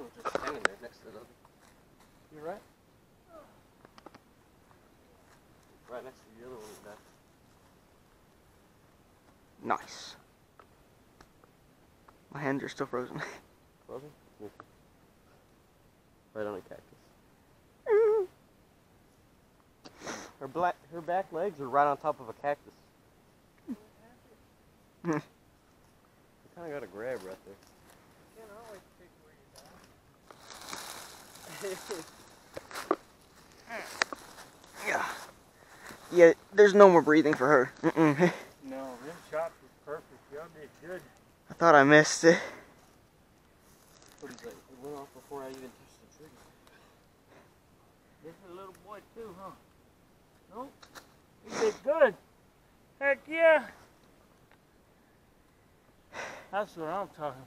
in there next to the other. You're right. Right next to the other one in that. Nice. My hands are still frozen. Frozen? Yeah. Right on a cactus. Her black, her back legs are right on top of a cactus. Hmm. you kind of got a grab right there. Yeah. Yeah, there's no more breathing for her. Mm-mm. No, them shots was perfect. Y'all did good. I thought I missed it. What is that? It went off before I even touched the trigger. This is a little boy too, huh? Nope. He did good. Heck yeah. That's what I'm talking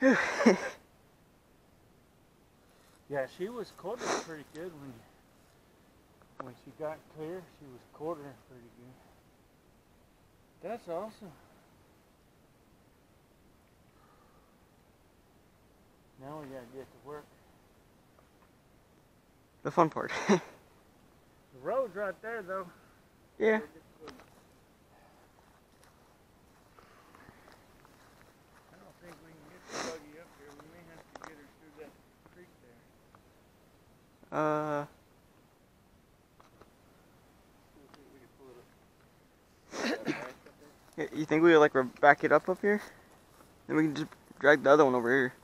about. Yeah, she was quartering pretty good when when she got clear. She was quartering pretty good. That's awesome. Now we gotta get to work. the fun part. The road's right there though. yeah. I don't think we can get the buggy up there. We may have to get her through that creek there. Uh, you think we would like back it up up here? Then we can just drag the other one over here.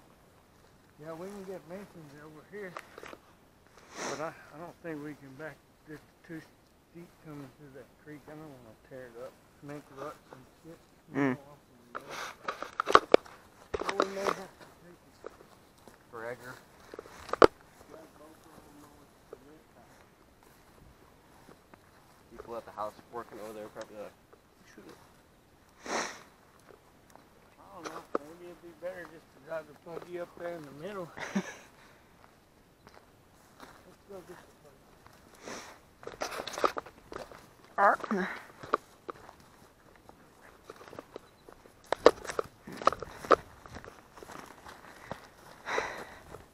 Yeah, we can get Masons over here. But I, I don't think we can back this too steep coming through that creek. I don't want to tear it up, make ruts and shit. Mm. Go off in the road. So we may have to take it. Dragger. drag both of them over to this side. People at the house working over there probably like, shoot it. I don't know. Maybe it'd be better just to drive the buggy up there in the middle. Let's go get the buggy. Alright.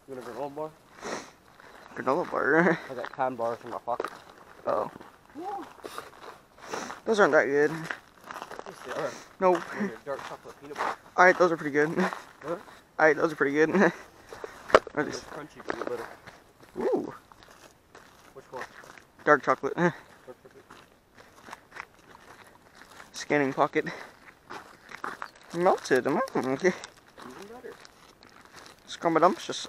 You want a granola bar? Granola bar. I got cotton bars in my pocket. Oh. Those aren't that good. Yes, they are. Nope. Dark chocolate peanut butter. Alright, those are pretty good. What? Alright, those are pretty good. They're is- crunchy peanut butter. Ooh, Which one? dark chocolate. Dark chocolate. Scanning pocket. Melted. Mm, okay. Even better. Scrumpadumptious.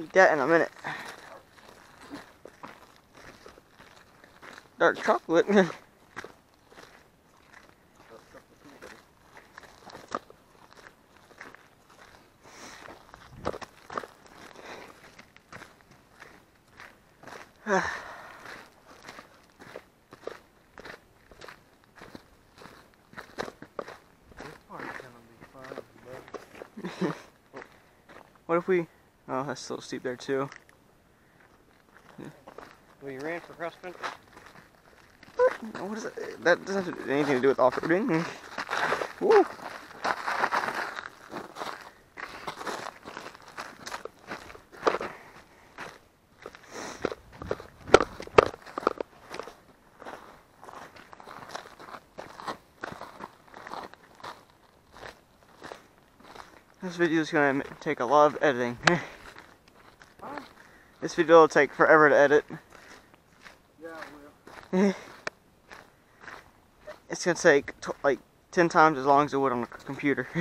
Eat that in a minute. Dark chocolate. What if we? Oh, that's a little steep there too. Well, you ran for cross country. What is it? That doesn't have anything to do with off-roading. Hmm. Woo. This video is gonna take a lot of editing. This video will take forever to edit. yeah, it will. It's gonna take t- like ten times as long as it would on a computer.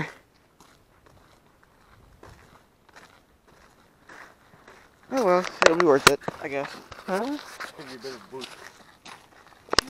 oh well, it'll be worth it, I guess. Huh?